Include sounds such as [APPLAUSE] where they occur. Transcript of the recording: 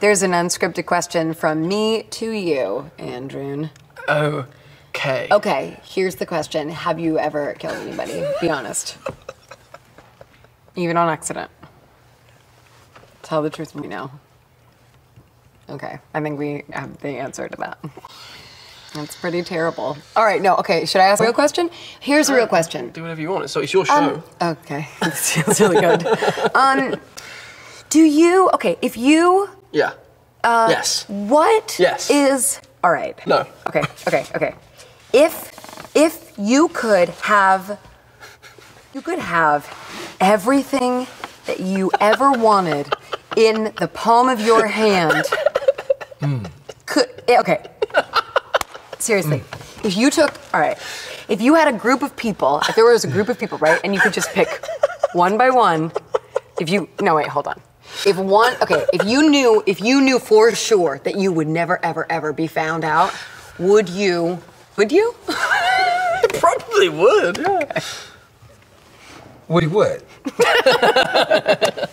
There's an unscripted question from me to you, Andrew. Okay. Okay, here's the question Have you ever killed anybody? Be honest. Even on accident. Tell the truth we know. Okay, I think we have the answer to that. That's pretty terrible. All right, no, okay, should I ask a real question? Here's a real question. Do whatever you want. So it's your show. Um, okay, [LAUGHS] this feels really good. Um, do you, okay, if you, yeah. uh, yes. what Yes. is, all right. No. Okay, okay, okay. If, if you could have, you could have everything that you ever wanted in the palm of your hand, could, eh, okay, seriously, if you took, all right, if you had a group of people, if there was a group of people, right, and you could just pick one by one, if you, no, wait, hold on. If one, okay, if you knew, if you knew for sure that you would never, ever, ever be found out, would you, would you? [LAUGHS] Probably would, yeah. Woody Wood. [LAUGHS]